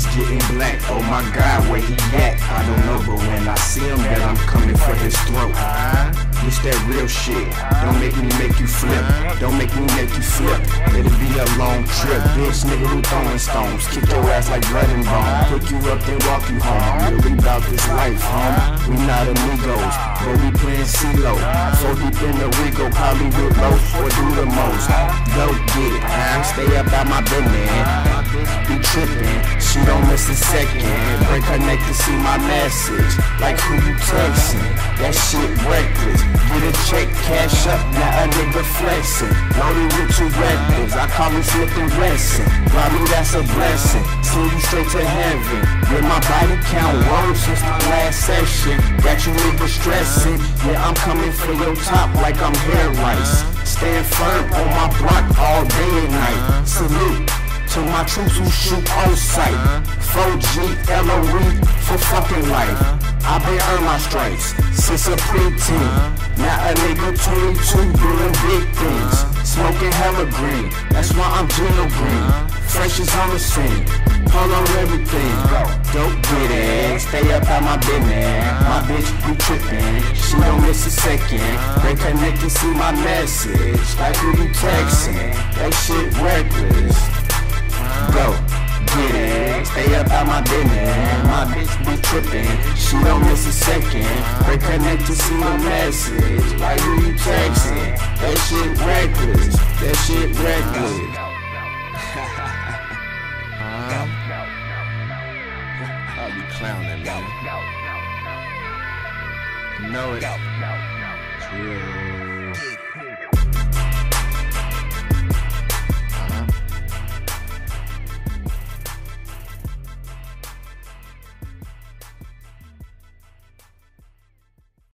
is getting black. Oh my god, where he at? I don't know, but when I see him, that I'm coming for his throat. It's that real shit. Don't make me make you flip. Don't make me make you flip. It'll be a long trip. Bitch, nigga, who throwing stones? Kick your ass like blood and bone. Pick you up and walk you home. Really about this life, huh? We not amigos, but we playing CeeLo. So deep in the Rigo, probably with low or do the most. Go get it. Stay up out my business. Be tripping, she don't miss a second. Break her neck to see my message. Like who you texting? That shit reckless. Get a check, cash up, now a nigga flexing. Loaded with two weapons, I call Smith and Wesson. Mommy, that's a blessing. Send you straight to heaven. With my body count low since the last session. Got you niggas stressing. Yeah, I'm coming for your top like I'm hair rice. Stand firm on my block all day and night. Salute to my troops who shoot on sight. 4G LOE for fucking life. I been earn my stripes since a preteen. Now a nigga 22 doing big things. Smoking hella green, that's why I'm Gino Green. Fresh is on the scene, pull on everything. Dope get it, stay up out my business. My bitch be trippin', she don't miss a second. They connect and see my message, like who you texting. That shit reckless. Go, get it, stay up out my business. My bitch be trippin', she don't miss a second. They connect to see the message, like who you texting. That shit reckless, that shit reckless. Clowning, man. Know it. It's real.